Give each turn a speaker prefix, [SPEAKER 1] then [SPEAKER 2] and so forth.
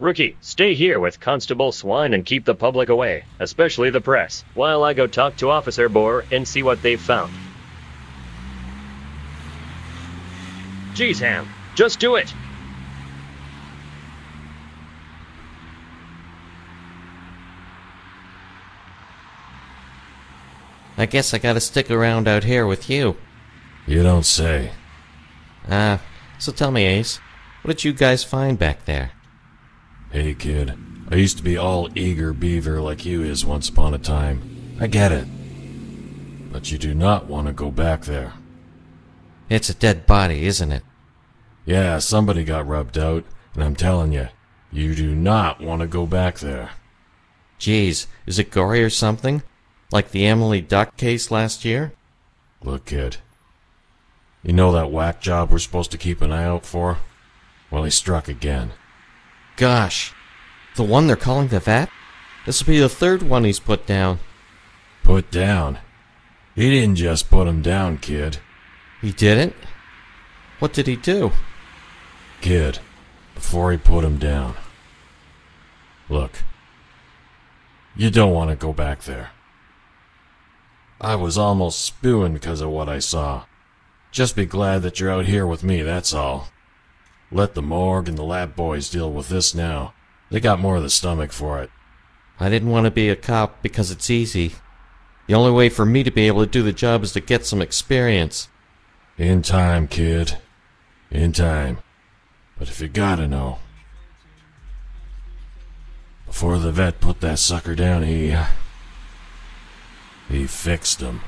[SPEAKER 1] Rookie, stay here with Constable Swine and keep the public away, especially the press, while I go talk to Officer Boar and see what they've found. Geez, Ham, just do it!
[SPEAKER 2] I guess I gotta stick around out here with you.
[SPEAKER 3] You don't say.
[SPEAKER 2] Ah, so tell me, Ace, what did you guys find back there?
[SPEAKER 3] Hey, kid. I used to be all eager beaver like you is once upon a time. I get it. But you do not want to go back there.
[SPEAKER 2] It's a dead body, isn't it?
[SPEAKER 3] Yeah, somebody got rubbed out, and I'm telling you, you do not want to go back there.
[SPEAKER 2] Geez, is it gory or something? Like the Emily Duck case last year?
[SPEAKER 3] Look, kid. You know that whack job we're supposed to keep an eye out for? Well, he struck again.
[SPEAKER 2] Gosh, the one they're calling the Vat? This'll be the third one he's put down.
[SPEAKER 3] Put down? He didn't just put him down, kid.
[SPEAKER 2] He didn't? What did he do?
[SPEAKER 3] Kid, before he put him down. Look, you don't want to go back there. I was almost spewing because of what I saw. Just be glad that you're out here with me, that's all. Let the morgue and the lab boys deal with this now. They got more of the stomach for it.
[SPEAKER 2] I didn't want to be a cop because it's easy. The only way for me to be able to do the job is to get some experience.
[SPEAKER 3] In time, kid. In time. But if you gotta know. Before the vet put that sucker down, he. Uh, he fixed him.